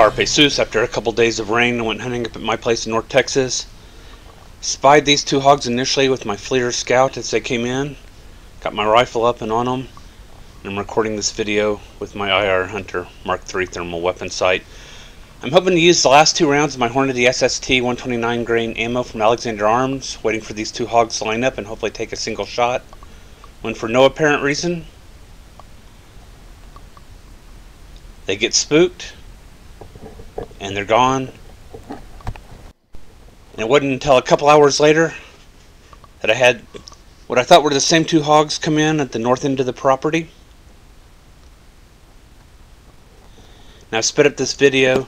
Carpe after a couple days of rain, I went hunting up at my place in North Texas. Spied these two hogs initially with my FLIR Scout as they came in. Got my rifle up and on them. And I'm recording this video with my IR Hunter Mark III thermal weapon sight. I'm hoping to use the last two rounds of my Hornady SST 129 grain ammo from Alexander Arms, waiting for these two hogs to line up and hopefully take a single shot. When for no apparent reason, they get spooked and they're gone. And it wasn't until a couple hours later that I had what I thought were the same two hogs come in at the north end of the property. Now I've sped up this video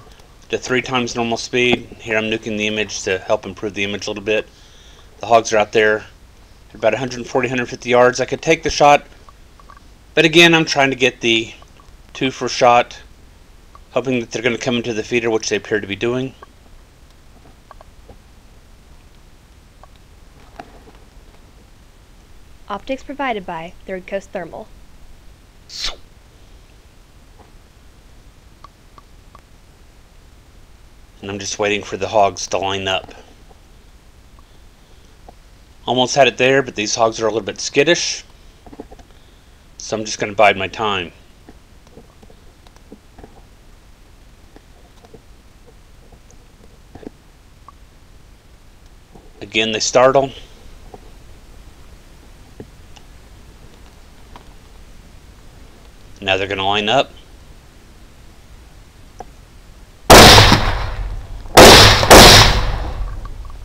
to three times normal speed. Here I'm nuking the image to help improve the image a little bit. The hogs are out there at about 140, 150 yards. I could take the shot, but again I'm trying to get the two for shot hoping that they're going to come into the feeder, which they appear to be doing. Optics provided by Third Coast Thermal. And I'm just waiting for the hogs to line up. Almost had it there, but these hogs are a little bit skittish. So I'm just going to bide my time. Again, they startle. Now they're going to line up.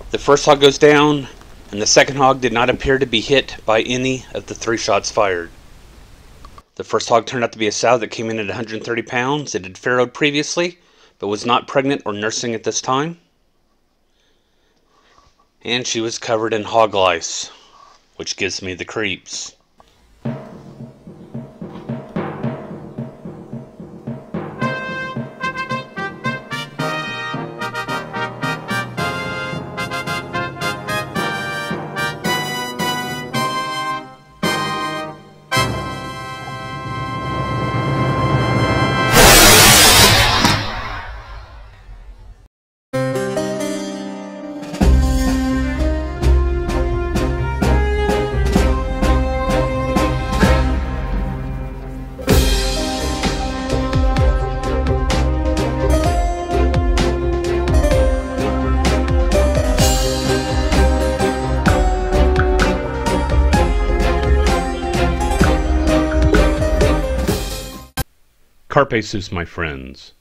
The first hog goes down, and the second hog did not appear to be hit by any of the three shots fired. The first hog turned out to be a sow that came in at 130 pounds. It had farrowed previously, but was not pregnant or nursing at this time and she was covered in hog lice, which gives me the creeps. Carpe Sus, my friends.